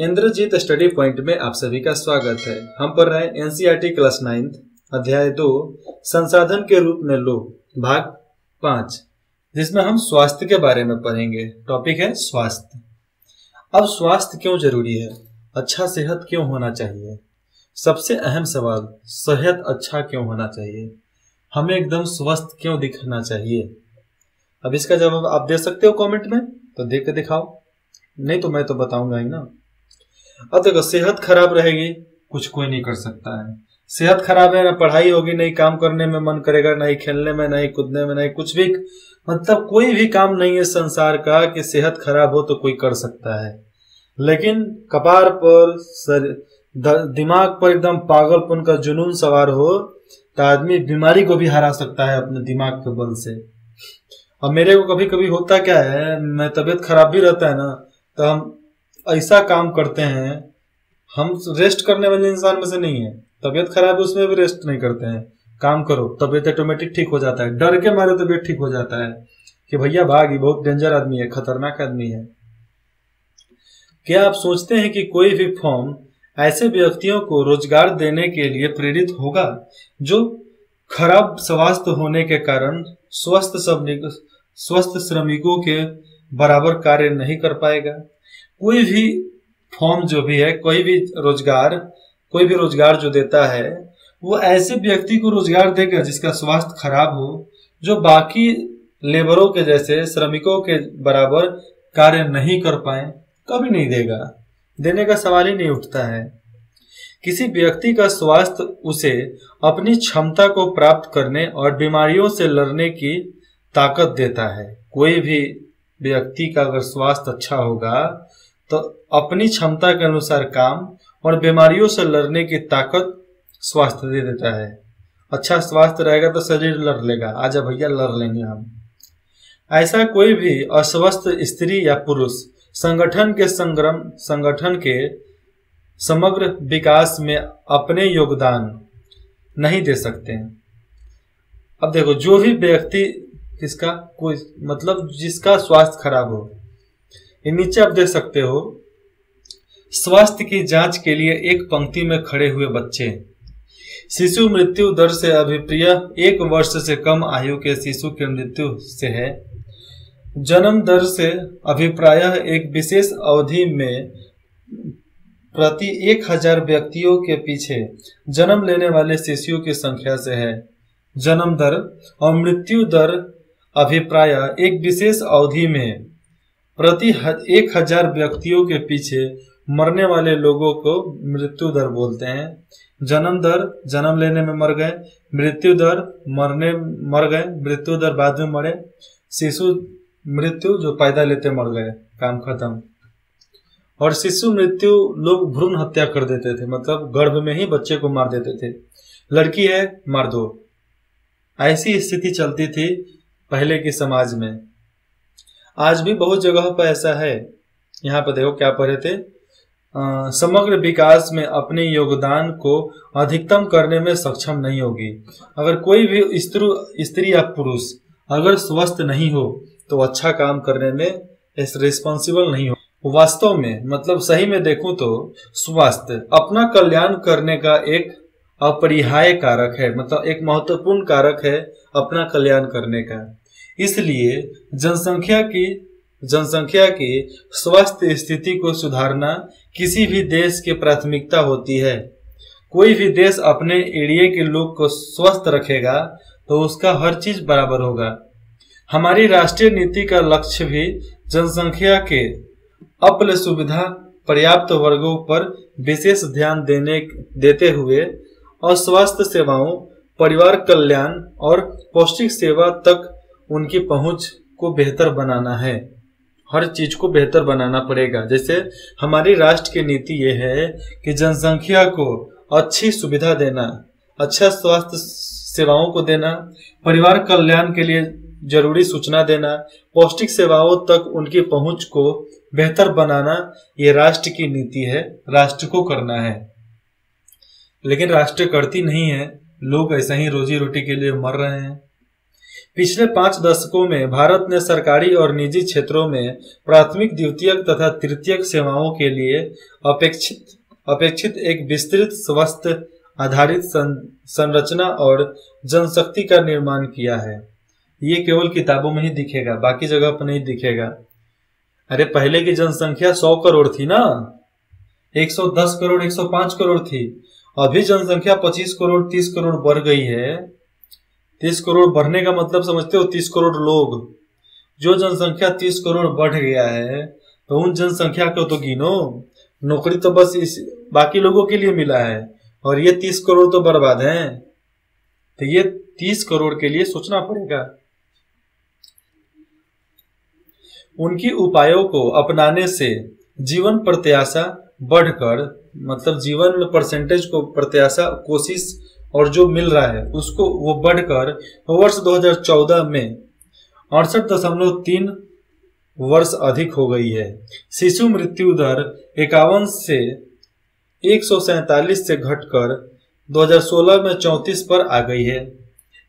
Indrajit study point में आप सभी का स्वागत है। हम पढ़ रहे हैं एनसीईआरटी क्लास नाइन्थ अध्याय दो, संसाधन के रूप में लो, भाग पाँच, जिसमें हम स्वास्थ्य के बारे में पढ़ेंगे। टॉपिक है स्वास्थ्य। अब स्वास्थ्य क्यों ज़रूरी है? अच्छा सेहत क्यों होना चाहिए? सबसे अहम सवाल, सेहत अच्छा क्यों होना चाहिए? हमें एकदम स्वस्थ क्यों दिखना चाहिए? अब इसका जवाब आप दे सकते हो कमेंट में तो देख के दिखाओ। नहीं तो मैं तो बताऊँगा ही ना। अब देखो, सेहत खराब रहेगी। कुछ कोई नहीं कर सकता है। सेहत खराब है, ना पढ़ाई होगी नहीं काम करने में मन करेगा नहीं खेलने में नहीं कूदने में नहीं कुछ भी। मतलब कोई भी काम नहीं है संसार का कि सेहत खराब हो तो कोई कर सकता है। लेकिन कपार पर, सर दिमाग पर एकदम पागलपन का जुनून सवार हो तो आदमी बीमारी को भी हरा सकता है अपने दिमाग के बल से। अब मेरे को कभी कभी होता क्या है, मैं तबीयत खराब भी रहता है ना तो हम ऐसा काम करते हैं, हम रेस्ट करने वाले इंसान में से नहीं है। तबीयत खराब है, उसमें भी रेस्ट नहीं करते हैं। काम करो, तबीयत ऑटोमेटिक ठीक हो जाता है। डर के मारे तबीयत ठीक हो जाता है कि भैया भाग, ये बहुत डेंजर आदमी है, खतरनाक आदमी है। क्या आप सोचते हैं कि कोई भी फॉर्म ऐसे व्यक्तियों को रोज़गार देने के लिए प्रेरित होगा, जो खराब स्वास्थ्य होने के कारण स्वस्थ स्वस्थ श्रमिकों के बराबर कार्य नहीं कर पाएगा? कोई भी फॉर्म जो भी है, कोई भी रोज़गार, कोई भी रोज़गार जो देता है, वो ऐसे व्यक्ति को रोज़गार देगा जिसका स्वास्थ्य खराब हो, जो बाकी लेबरों के जैसे, श्रमिकों के बराबर कार्य नहीं कर पाए, कभी नहीं देगा। देने का सवाल ही नहीं उठता है। किसी व्यक्ति का स्वास्थ्य उसे अपनी क्षमता को प्राप्त करने और बीमारियों से लड़ने की ताकत देता है। कोई भी व्यक्ति का अगर स्वास्थ्य अच्छा होगा तो अपनी क्षमता के अनुसार काम और बीमारियों से लड़ने की ताकत स्वास्थ्य दे देता है। अच्छा स्वास्थ्य रहेगा तो शरीर लड़ लेगा। आजा भैया, लड़ लेंगे हम। ऐसा कोई भी अस्वस्थ स्त्री या पुरुष संगठन के संग्रम, संगठन के समग्र विकास में अपने योगदान नहीं दे सकते। अब देखो, जो भी व्यक्ति किसका कोई मतलब जिसका स्वास्थ्य खराब हो नीचे आप देख सकते हो, स्वास्थ्य की जाँच के लिए एक पंक्ति में खड़े हुए बच्चे। शिशु मृत्यु दर से अभिप्रिय एक वर्ष से कम आयु के शिशु की मृत्यु से है। जन्म दर से अभिप्राय एक विशेष अवधि में प्रति एक हज़ार व्यक्तियों के पीछे जन्म लेने वाले शिशुओं की संख्या से है। जन्म दर और मृत्यु दर अभिप्राय एक विशेष अवधि में प्रति एक हज़ार व्यक्तियों के पीछे मरने वाले लोगों को मृत्यु दर बोलते हैं। जन्म दर, जन्म लेने में मर गए, मृत्यु दर, मरने, मर गए, मृत्यु दर बाद में मरे, शिशु मृत्यु जो पैदा लेते मर गए, काम खत्म। और शिशु मृत्यु लोग भ्रूण हत्या कर देते थे मतलब गर्भ में ही बच्चे को मार देते थे। लड़की है, मार दो। ऐसी स्थिति चलती थी पहले के समाज में। आज भी बहुत जगह पर ऐसा है। यहाँ पर देखो क्या पढ़े थे। समग्र विकास में अपने योगदान को अधिकतम करने में सक्षम नहीं होगी। अगर कोई भी स्त्री स्त्री या पुरुष अगर स्वस्थ नहीं हो तो अच्छा काम करने में रिस्पॉन्सिबल नहीं हो। वास्तव में मतलब सही में देखूँ तो स्वास्थ्य अपना कल्याण करने का एक अपरिहाय कारक है मतलब एक महत्वपूर्ण कारक है अपना कल्याण करने का। इसलिए जनसंख्या की जनसंख्या की स्वास्थ्य स्थिति को सुधारना किसी भी देश की प्राथमिकता होती है। कोई भी देश अपने एरिया के लोग को स्वस्थ रखेगा तो उसका हर चीज़ बराबर होगा। हमारी राष्ट्रीय नीति का लक्ष्य भी जनसंख्या के अपल सुविधा पर्याप्त वर्गों पर विशेष ध्यान देने, देते हुए और स्वास्थ्य सेवाओं, परिवार कल्याण और पौष्टिक सेवा तक उनकी पहुँच को बेहतर बनाना है। हर चीज़ को बेहतर बनाना पड़ेगा। जैसे हमारी राष्ट्र की नीति ये है कि जनसंख्या को अच्छी सुविधा देना अच्छा स्वास्थ्य सेवाओं को देना, परिवार कल्याण के लिए ज़रूरी सूचना देना, पौष्टिक सेवाओं तक उनकी पहुँच को बेहतर बनाना ये राष्ट्र की नीति है। राष्ट्र को करना है। लेकिन राष्ट्र करती नहीं है। लोग ऐसा ही रोजी रोटी के लिए मर रहे हैं। पिछले पाँच दशकों में भारत ने सरकारी और निजी क्षेत्रों में प्राथमिक द्वितीयक तथा तृतीयक सेवाओं के लिए अपेक्षित अपेक्षित एक विस्तृत स्वास्थ्य आधारित संरचना और जनशक्ति का निर्माण किया है। ये केवल किताबों में ही दिखेगा, बाकी जगह पर नहीं दिखेगा। अरे, पहले की जनसंख्या सौ करोड़ थी ना? 110 करोड़ 105 करोड़ थी। अभी जनसंख्या 25 करोड़ 30 करोड़ बढ़ गई है। 30 करोड़ बढ़ने का मतलब समझते हो 30 करोड़ लोग। जो जनसंख्या 30 करोड़ बढ़ गया है तो उन जनसंख्या को तो गिनो। नौकरी तो बस इस, बाकी लोगों के लिए मिला है, और ये 30 करोड़ तो बर्बाद हैं। तो ये 30 करोड़ के लिए सोचना पड़ेगा। उनकी उपायों को अपनाने से जीवन प्रत्याशा बढ़कर मतलब जीवन में परसेंटेज को प्रत्याशा कोशिश और जो मिल रहा है, उसको वो बढ़कर वर्ष 2014 में अड़सठ दशमलव तीन वर्ष अधिक हो गई है। शिशु मृत्यु दर इक्यावन से एक से घटकर 2016 में 34 पर आ गई है।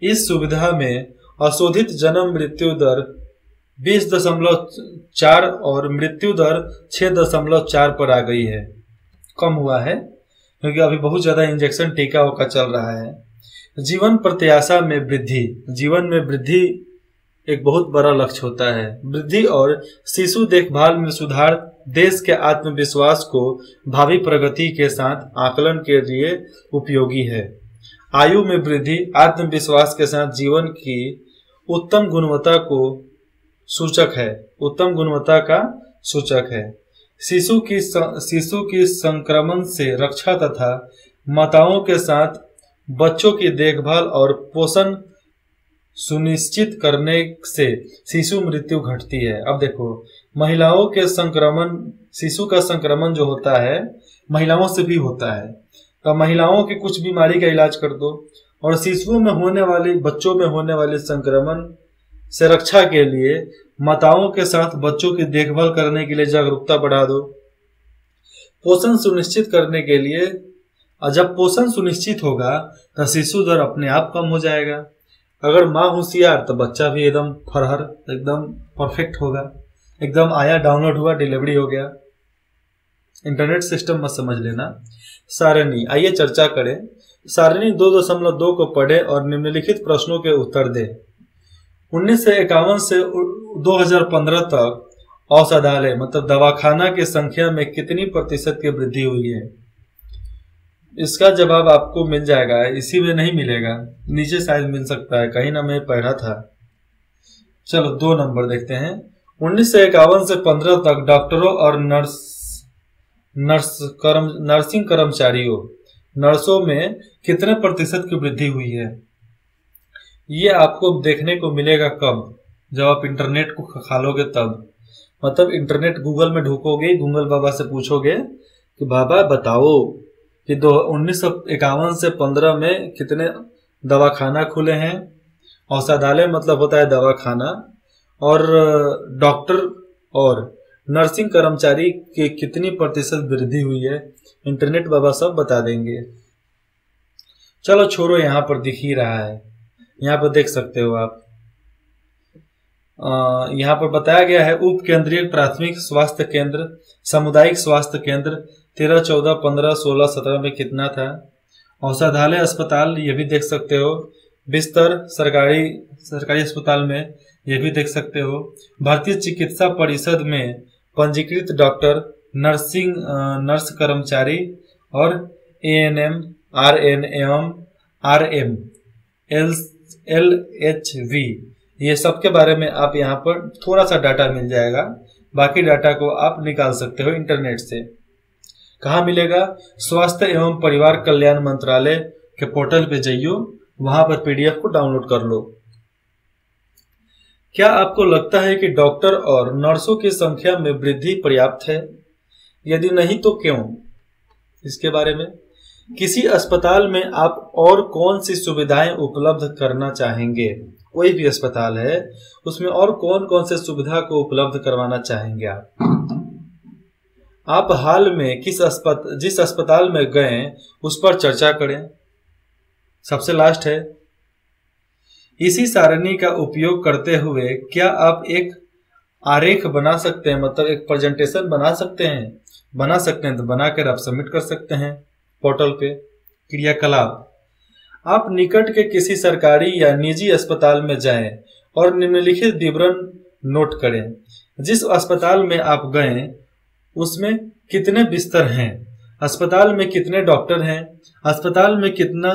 इस सुविधा में अशोधित जन्म मृत्यु दर बीस दशमलव चार और मृत्यु दर छह दशमलव चार पर आ गई है। कम हुआ है। क्योंकि अभी बहुत ज़्यादा इंजेक्शन टीका का चल रहा है। जीवन प्रत्याशा में वृद्धि। जीवन में वृद्धि एक बहुत बड़ा लक्ष्य होता है। वृद्धि और शिशु देखभाल में सुधार देश के आत्मविश्वास को भावी प्रगति के साथ आकलन के लिए उपयोगी है। आयु में वृद्धि, आत्मविश्वास के साथ जीवन की उत्तम गुणवत्ता को सूचक है। उत्तम गुणवत्ता का सूचक है। शिशु की शिशु की संक्रमण से रक्षा तथा माताओं के साथ बच्चों की देखभाल और पोषण सुनिश्चित करने से शिशु मृत्यु घटती है। अब देखो, महिलाओं के संक्रमण, शिशु का संक्रमण जो होता है, महिलाओं से भी होता है। तो महिलाओं की कुछ बीमारी का इलाज कर दो और शिशुओं में होने वाले, बच्चों में होने वाले संक्रमण से रक्षा के लिए माताओं के साथ बच्चों की देखभाल करने के लिए जागरूकता बढ़ा दो। पोषण सुनिश्चित करने के लिए जब पोषण सुनिश्चित होगा तो शिशु दर अपने आप कम हो जाएगा। अगर माँ होशियार तो बच्चा भी एकदम फरहर, एकदम परफेक्ट होगा। एकदम आया डाउनलोड हुआ डिलीवरी हो गया। इंटरनेट सिस्टम मत समझ लेना। सारणी, आइए चर्चा करें। सारणी दो दशमलव दो को पढ़े और निम्नलिखित प्रश्नों के उत्तर दे। उन्नीस से 2015 तक औषधालय मतलब दवाखाना की संख्या में कितनी प्रतिशत की वृद्धि हुई है? इसका जवाब आपको मिल जाएगा, इसी में नहीं मिलेगा, नीचे शायद मिल सकता है, कहीं ना मैं पढ़ा था। चलो, दो नंबर देखते हैं। उन्नीस सौ इक्यावन से इक्यावन से पंद्रह तक डॉक्टरों और नर्स नर्स कर्म, नर्सिंग कर्मचारियों, नर्सों में कितने प्रतिशत की वृद्धि हुई है? ये आपको देखने को मिलेगा कब? जब आप इंटरनेट को खालोगे तब। मतलब इंटरनेट गूगल में ढूकोगे गूगल बाबा से पूछोगे कि, बाबा, बताओ कि दो उन्नीस सौ इक्यावन से पंद्रह में कितने दवाखाना खुले हैं? औषधालय मतलब होता है दवाखाना। और, डॉक्टर और नर्सिंग कर्मचारी की कितनी प्रतिशत वृद्धि हुई है इंटरनेट बाबा सब बता देंगे। चलो छोड़ो यहाँ पर दिख ही रहा है। यहाँ पर देख सकते हो आप। यहाँ पर बताया गया है उप केंद्रीय प्राथमिक स्वास्थ्य केंद्र, सामुदायिक स्वास्थ्य केंद्र, तेरह, चौदह, पंद्रह, सोलह, सत्रह में कितना था? औषधालय अस्पताल, ये भी देख सकते हो। बिस्तर, सरकारी सरकारी अस्पताल में, ये भी देख सकते हो। भारतीय चिकित्सा परिषद में पंजीकृत डॉक्टर, नर्सिंग नर्स कर्मचारी और A N M, R N M, R M L L H V ये सब के बारे में आप यहाँ पर थोड़ा सा डाटा मिल जाएगा। बाकी डाटा को आप निकाल सकते हो इंटरनेट से। कहा मिलेगा? स्वास्थ्य एवं परिवार कल्याण मंत्रालय के पोर्टल पे जाइयो। वहाँ पर पीडीएफ को डाउनलोड कर लो। क्या आपको लगता है कि डॉक्टर और नर्सों की संख्या में वृद्धि पर्याप्त है? यदि नहीं तो क्यों? इसके बारे में किसी अस्पताल में आप और कौन सी सुविधाएँ उपलब्ध करना चाहेंगे? कोई भी अस्पताल है, उसमें और कौन कौन से सुविधा को उपलब्ध करवाना चाहेंगे आप? आप हाल में किस अस्पताल जिस अस्पताल में गए, उस पर चर्चा करें। सबसे लास्ट है। इसी सारणी का उपयोग करते हुए क्या आप एक आरेख बना सकते हैं मतलब एक प्रेजेंटेशन बना सकते हैं? बना सकते हैं तो बनाकर आप सबमिट कर सकते हैं। पोर्टल पे क्रियाकलाप। आप निकट के किसी सरकारी या निजी अस्पताल में जाएँ और निम्नलिखित विवरण नोट करें। जिस अस्पताल में आप गए, उसमें कितने बिस्तर हैं? अस्पताल में कितने डॉक्टर हैं? अस्पताल में कितना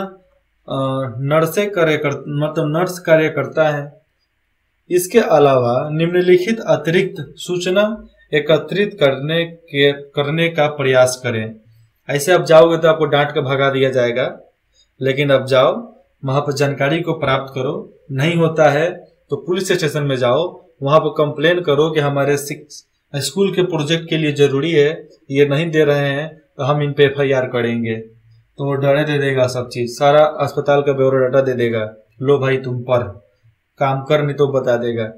नर्से कार्य कर मतलब नर्स कार्यकर्ता है? इसके अलावा निम्नलिखित अतिरिक्त सूचना एकत्रित करने के, करने का प्रयास करें। ऐसे आप जाओगे तो आपको डांट कर भगा दिया जाएगा। लेकिन अब जाओ, वहाँ पर जानकारी को प्राप्त करो। नहीं होता है तो पुलिस स्टेशन में जाओ। वहाँ पर कंप्लेन करो कि हमारे स्कूल के प्रोजेक्ट के लिए ज़रूरी है, ये नहीं दे रहे हैं तो हम इन पे एफआईआर करेंगे। तो वो डरे दे देगा सब चीज़। सारा अस्पताल का ब्यौरा डाटा दे देगा। लो भाई तुम पर। काम कर नहीं तो बता देगा।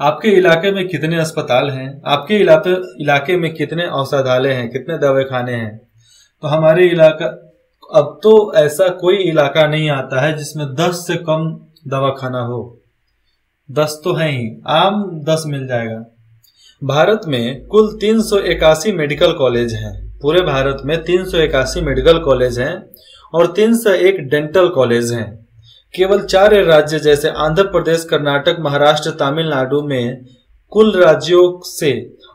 आपके इलाके में कितने अस्पताल हैं? आपके इलाके इलाके में कितने औषधालय हैं? कितने दवा खाने हैं? तो हमारे इलाका, अब तो ऐसा कोई इलाका नहीं आता है जिसमें दस से कम दवाखाना हो। दस तो है ही। आम दस मिल जाएगा। भारत में कुल तीन सौ इक्यासी मेडिकल कॉलेज हैं। पूरे भारत में तीन सौ इक्यासी मेडिकल कॉलेज हैं और 301 डेंटल कॉलेज हैं। केवल चार राज्य जैसे आंध्र प्रदेश, कर्नाटक, महाराष्ट्र, तमिलनाडु में कुल राज्यों से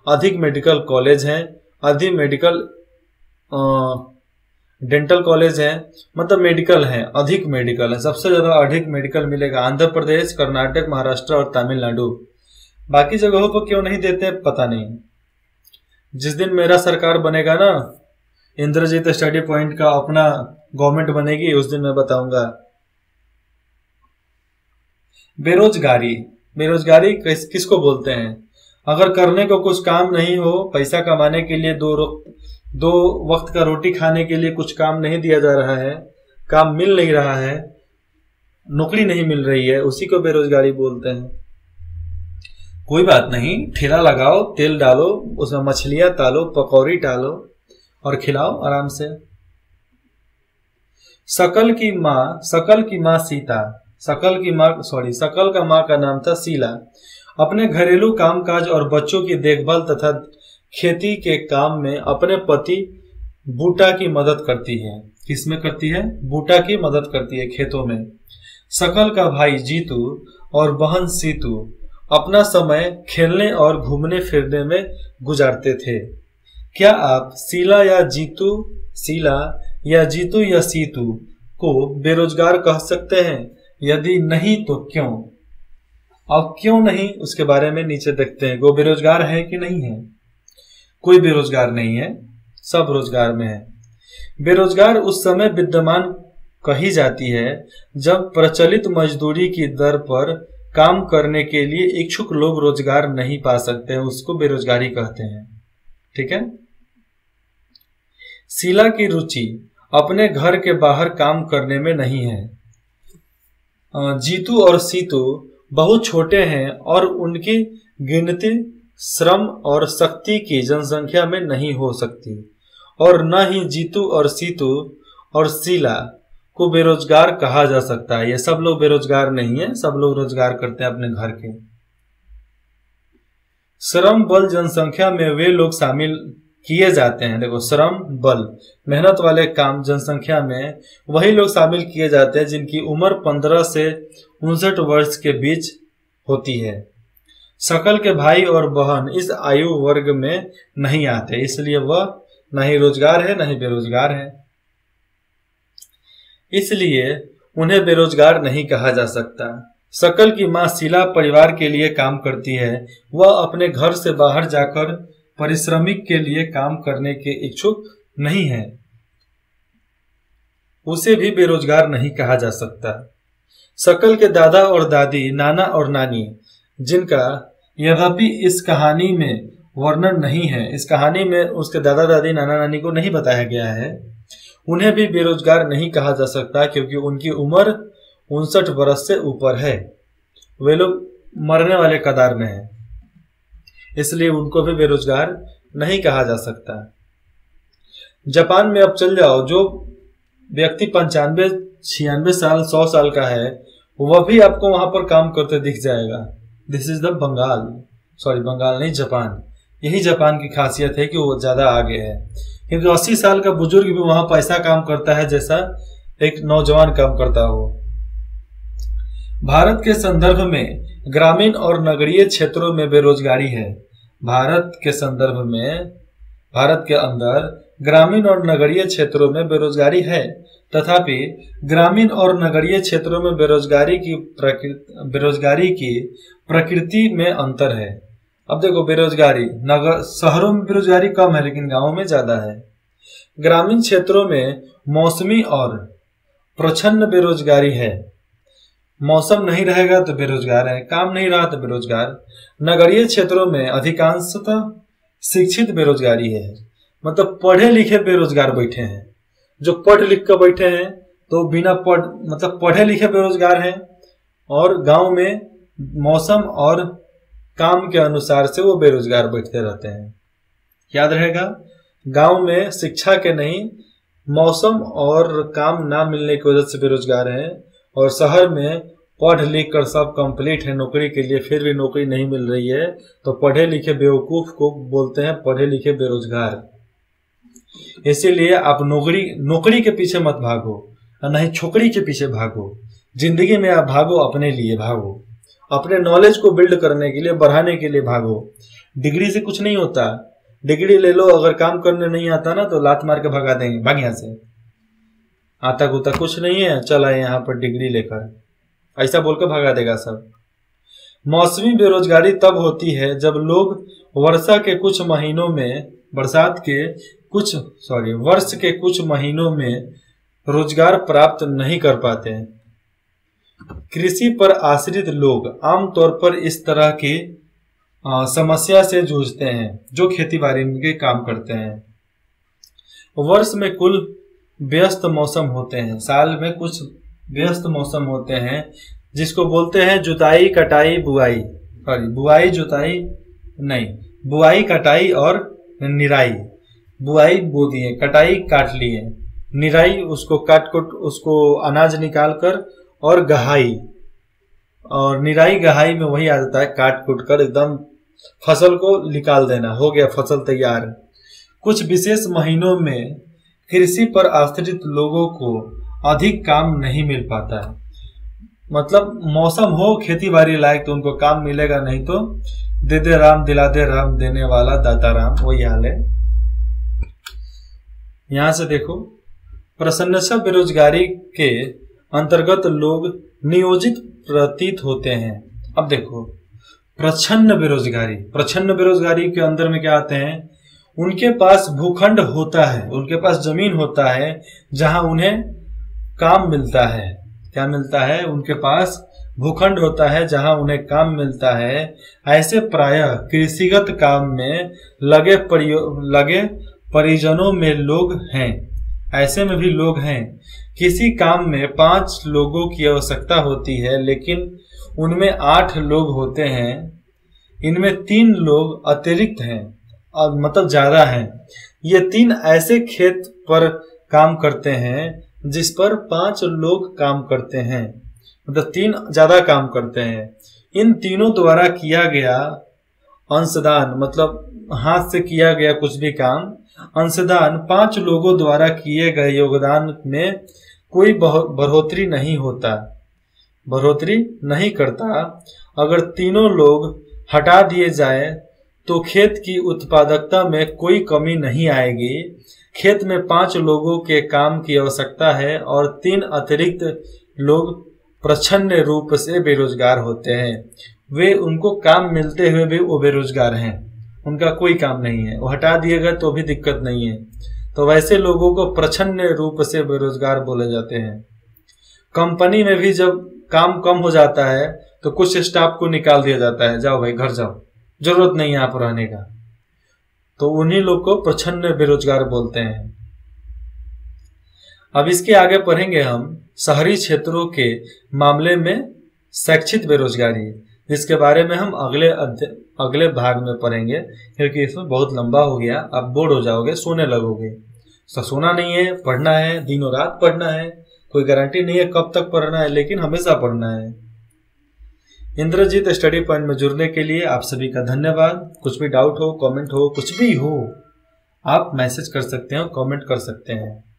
अधिक मेडिकल कॉलेज हैं। अधिक मेडिकल डेंटल कॉलेज है मतलब मेडिकल है, अधिक मेडिकल है। सबसे ज़्यादा अधिक मेडिकल मिलेगा आंध्र प्रदेश, कर्नाटक, महाराष्ट्र और तमिलनाडु। बाकी जगहों पर क्यों नहीं देते, पता नहीं। जिस दिन मेरा सरकार बनेगा ना, इंद्रजीत स्टडी पॉइंट का अपना गवर्नमेंट बनेगी, उस दिन मैं बताऊँगा। बेरोजगारी। बेरोजगारी किस, किसको बोलते हैं? अगर करने को कुछ काम नहीं हो, पैसा कमाने के लिए दो दो वक्त का रोटी खाने के लिए कुछ काम नहीं दिया जा रहा है, काम मिल नहीं रहा है, नौकरी नहीं मिल रही है, उसी को बेरोजगारी बोलते हैं। कोई बात नहीं, ठेला लगाओ, तेल डालो, उसमें मछलियाँ तालो पकौड़ी डालो और खिलाओ आराम से। सकल की माँ, सकल की माँ सीता। सकल की माँ सॉरी सकल का माँ का नाम था शीला अपने घरेलू कामकाज और बच्चों की देखभाल तथा खेती के काम में अपने पति बूटा की मदद करती है। किसमें करती है? बूटा की मदद करती है खेतों में। सकल का भाई जीतू और बहन सीतू अपना समय खेलने और घूमने फिरने में गुजारते थे। क्या आप सीला या जीतू, सीला या जीतू या सीतू को बेरोजगार कह सकते हैं? यदि नहीं तो क्यों? अब क्यों नहीं? उसके बारे में नीचे देखते हैं। वो बेरोजगार है कि नहीं है? कोई बेरोजगार नहीं है। सब रोज़गार में है। बेरोजगार उस समय विद्यमान कही जाती है, जब प्रचलित मजदूरी की दर पर काम करने के लिए इच्छुक लोग रोज़गार नहीं पा सकते हैं, उसको बेरोजगारी कहते हैं। ठीक है? शीला की रुचि अपने घर के बाहर काम करने में नहीं है। जीतू और सीतू बहुत छोटे हैं और उनकी गिनती श्रम और शक्ति की जनसंख्या में नहीं हो सकती। और न ही जीतू और सीतू और शीला को बेरोजगार कहा जा सकता है। ये सब लोग बेरोजगार नहीं है, सब लोग रोज़गार करते हैं अपने घर के। श्रम बल जनसंख्या में वे लोग शामिल किए जाते हैं। देखो, श्रम, बल, मेहनत वाले काम जनसंख्या में वही लोग शामिल किए जाते हैं जिनकी उम्र पंद्रह से उनसठ वर्ष के बीच होती है। सकल के भाई और बहन इस आयु वर्ग में नहीं आते, इसलिए वह न ही रोज़गार है, न ही बेरोजगार है। इसलिए उन्हें बेरोजगार नहीं कहा जा सकता। सकल की माँ शिला परिवार के लिए काम करती है। वह अपने घर से बाहर जाकर परिश्रमिक के लिए काम करने के इच्छुक नहीं है। उसे भी बेरोजगार नहीं कहा जा सकता। सकल के दादा और दादी, नाना और नानी, जिनका यद्यपि इस कहानी में वर्णन नहीं है, इस कहानी में उसके दादा, दादी, नाना, नानी को नहीं बताया गया है, उन्हें भी बेरोजगार नहीं कहा जा सकता क्योंकि उनकी उम्र उनसठ वर्ष से ऊपर है। वे लोग मरने वाले कदार में हैं। इसलिए उनको भी बेरोजगार नहीं कहा जा सकता। जापान में अब चल जाओ, जो व्यक्ति पंचानवे, छियानवे साल, सौ साल का है, वह भी आपको वहाँ पर काम करते दिख जाएगा। This is the Bengal sorry Bengal नहीं, जापान। यही जापान की खासियत है कि वो ज़्यादा आगे है। क्योंकि अस्सी साल का बुज़ुर्ग भी वहाँ पैसा काम करता है, जैसा एक नौजवान काम करता हो। भारत के संदर्भ में ग्रामीण और नगरीय क्षेत्रों में बेरोजगारी है। भारत के संदर्भ में, भारत के अंदर ग्रामीण और नगरीय क्षेत्रों में बेरोजगारी है। तथापि, ग्रामीण और नगरीय क्षेत्रों में बेरोजगारी की प्रकृति बेरोजगारी की प्रकृति में अंतर है। अब देखो, बेरोजगारी, नगर, शहरों में बेरोजगारी कम है, लेकिन गाँवों में ज़्यादा है। ग्रामीण क्षेत्रों में मौसमी और प्रछन्न बेरोजगारी है। मौसम नहीं रहेगा तो बेरोजगार है, काम नहीं रहा तो बेरोजगार। नगरीय क्षेत्रों में अधिकांशतः शिक्षित बेरोजगारी है। मतलब पढ़े लिखे बेरोजगार बैठे हैं। जो पढ़ लिख कर बैठे हैं तो बिना पढ़ मतलब पढ़े लिखे बेरोजगार हैं और गाँव में मौसम और काम के अनुसार से वो बेरोजगार बैठते रहते हैं। याद रहेगा, गाँव में शिक्षा के नहीं, मौसम और काम ना मिलने की वजह से बेरोजगार हैं। और शहर में पढ़ लिख कर सब कंप्लीट है नौकरी के लिए, फिर भी नौकरी नहीं मिल रही है तो पढ़े लिखे बेवकूफ़ को बोलते हैं पढ़े लिखे बेरोजगार। इसीलिए आप नौकरी नौकरी के पीछे मत भागो, और नहीं छोकरी के पीछे भागो। ज़िंदगी में आप भागो, अपने लिए भागो। अपने नॉलेज को बिल्ड करने के लिए, बढ़ाने के लिए भागो। डिग्री से कुछ नहीं होता। डिग्री ले लो, अगर काम करने नहीं आता ना तो लात मार के भगा देंगे, भाग से। आता गुता कुछ नहीं है, चला यहाँ पर डिग्री लेकर। ऐसा बोलकर भगा देगा सब। मौसमी बेरोजगारी तब होती है जब लोग वर्षा के कुछ महीनों में, बरसात के कुछ सॉरी वर्ष के कुछ महीनों में रोज़गार प्राप्त नहीं कर पाते। हैं कृषि पर आश्रित लोग आमतौर पर इस तरह की समस्या से जूझते हैं, जो खेती बाड़ी के काम करते हैं। वर्ष में कुल व्यस्त मौसम होते हैं। साल में कुछ व्यस्त मौसम होते हैं, जिसको बोलते हैं जुताई, कटाई, बुआई। सॉरी बुआई, जुताई नहीं। बुआई, कटाई और निराई। बुआई बो दिए, कटाई काट लिए। निराई उसको काट कुट, उसको अनाज निकाल कर और गहाई। और निराई, गहाई में वही आ जाता है, काट कुट कर एकदम फ़सल को निकाल देना। हो गया फ़सल तैयार। कुछ विशेष महीनों में कृषि पर आश्रित लोगों को अधिक काम नहीं मिल पाता। है मतलब मौसम हो, खेती बाड़ी लायक तो उनको काम मिलेगा नहीं तो दे दे राम, दिला दे राम, देने वाला दाता राम, वही हाल है। यहाँ से देखो प्रसन्नता बेरोजगारी के अंतर्गत लोग नियोजित प्रतीत होते हैं। अब देखो प्रछन्न बेरोजगारी प्रछन्न बेरोजगारी के अंदर में क्या आते हैं? उनके पास भूखंड होता है, उनके पास ज़मीन होता है, जहाँ उन्हें काम मिलता है। क्या मिलता है? उनके पास भूखंड होता है, जहाँ उन्हें काम मिलता है। ऐसे प्राय कृषिगत काम में लगे लगे परिजनों में लोग हैं। ऐसे में भी लोग हैं। किसी काम में पाँच लोगों की आवश्यकता होती है, लेकिन उनमें आठ लोग होते हैं। इनमें तीन लोग अतिरिक्त हैं। और मतलब ज़्यादा है। ये तीन ऐसे खेत पर काम करते हैं, जिस पर पाँच लोग काम करते हैं। मतलब तीन ज़्यादा काम करते हैं। इन तीनों द्वारा किया गया अंशदान मतलब हाथ से किया गया कुछ भी काम, अंशदान पाँच लोगों द्वारा किए गए योगदान में कोई बढ़ोतरी नहीं होता। बढ़ोतरी नहीं करता। अगर तीनों लोग हटा दिए जाए तो खेत की उत्पादकता में कोई कमी नहीं आएगी। खेत में पाँच लोगों के काम की आवश्यकता है और तीन अतिरिक्त लोग प्रछन्न रूप से बेरोजगार होते हैं। वे उनको काम मिलते हुए भी वो बेरोजगार हैं। उनका कोई काम नहीं है। वो हटा दिए गए तो भी दिक्कत नहीं है। तो वैसे लोगों को प्रछन्न रूप से बेरोजगार बोले जाते हैं। कंपनी में भी जब काम कम हो जाता है तो कुछ स्टाफ को निकाल दिया जाता है। जाओ भाई, घर जाओ। ज़रूरत नहीं है आप रहने का। तो उन्हीं लोग को प्रछन्न बेरोजगार बोलते हैं। अब इसके आगे पढ़ेंगे हम शहरी क्षेत्रों के मामले में शैक्षित बेरोजगारी, जिसके बारे में हम अगले अगले भाग में पढ़ेंगे, क्योंकि इसमें बहुत लंबा हो गया। आप बोर हो जाओगे, सोने लगोगे। तो सोना नहीं है, पढ़ना है, दिनों रात पढ़ना है। कोई गारंटी नहीं है कब तक पढ़ना है, लेकिन हमेशा पढ़ना है। इंद्रजीत स्टडी पॉइंट में जुड़ने के लिए आप सभी का धन्यवाद। कुछ भी डाउट हो कमेंट हो, कुछ भी हो, आप मैसेज कर सकते हैं कमेंट कर सकते हैं।